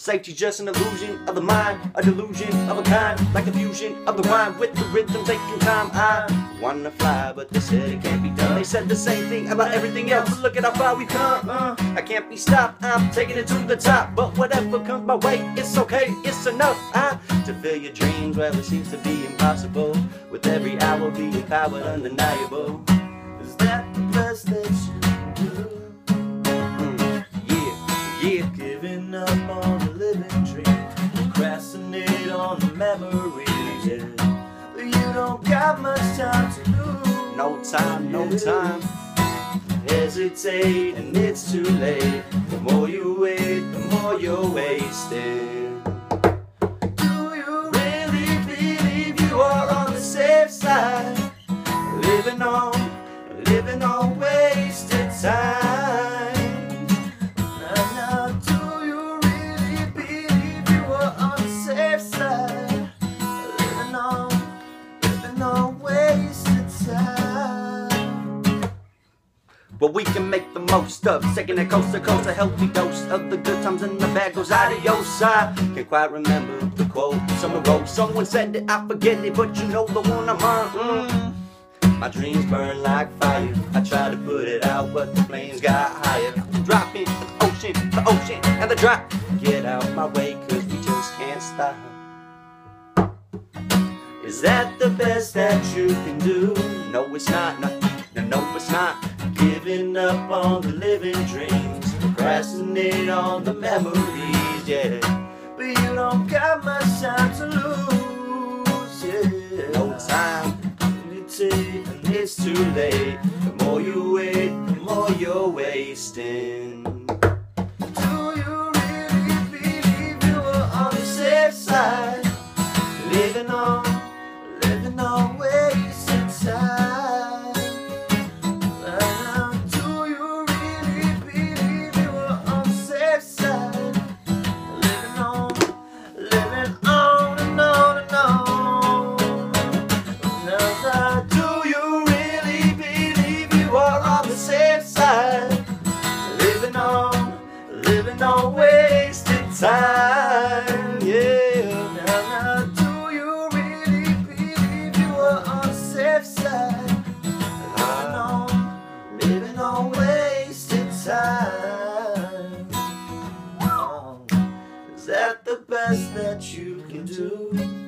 Safety's just an illusion of the mind, a delusion of a kind, like the fusion of the rhyme with the rhythm taking time. I wanna fly, but they said it can't be done. They said the same thing about everything else. But look at how far we've come. Uh, I can't be stopped. I'm taking it to the top. But whatever comes my way, it's okay. It's enough. I to fill your dreams. Well, it seems to be impossible. With every hour being powered, undeniable. Is that the best that you do? Mm, yeah, yeah. Giving up on living dream, procrastinate on the memories. Yeah. You don't got much time to lose. No time, no time. Hesitate and it's too late. The more you wait, the more you're wasting. Do you really believe you are on the safe side? Living on, living on wasted time. But we can make the most of Second it coast to coast, a healthy dose of the good times and the bad goes adios. I can't quite remember the quote. Summer road, someone said it, I forget it, but you know the one I'm on. Mm. My dreams burn like fire. I try to put it out, but the flames got higher. Drop Dropping the ocean, the ocean, and the drop. Get out my way, cause we just can't stop. Is that the best that you can do? No, it's not, no, Giving up on the living dreams, procrastinate on the memories, yeah. But you don't got much time to lose, yeah. No time. And it's too late. The more you wait, the more you're wasting. Living on wasted time. Yeah. Now, now, do you really believe you are on the safe side? Living on, living on wasted time. Is that the best that you can do?